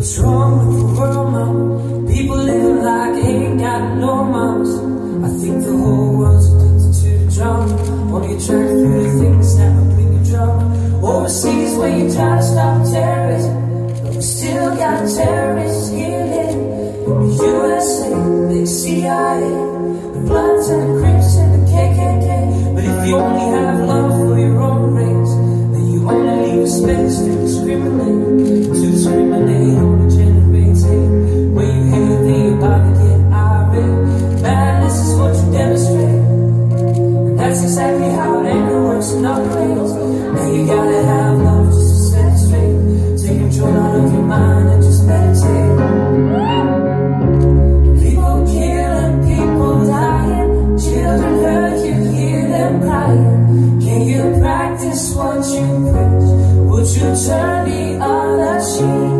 What's wrong with the world, mom? People living like ain't got no moms. I think the whole world's addicted to the drama. Only attracted through the things that will bring you drama. Overseas, where you try to stop terrorism, but we still got terrorists exactly how anger works and operates. Now you gotta have love just to set it straight. Take control out of your mind and just meditate. People killing, people dying, children hurt, you hear them crying. Can you practice what you preach? Would you turn the other cheek?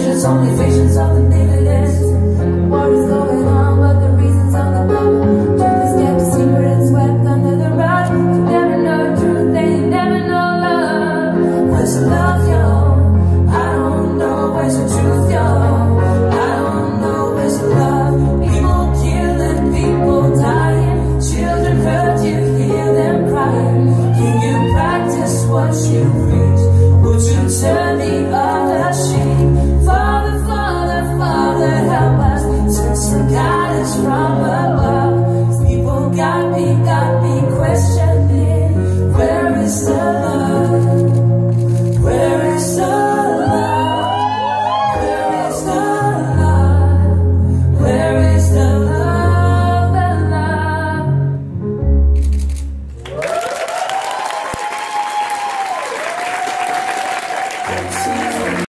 It's only visions of the dividends What is going on, what the reasons on the bubble Truth is kept secret and swept under the rug You never know truth and you never know love Where's your love, yo? I don't know, where's your truth, yo? I don't know, where's your love? People killing, people dying Children hear them crying you practice what you preach? Would you turn the other cheek? took some guidance from above.